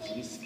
走りす。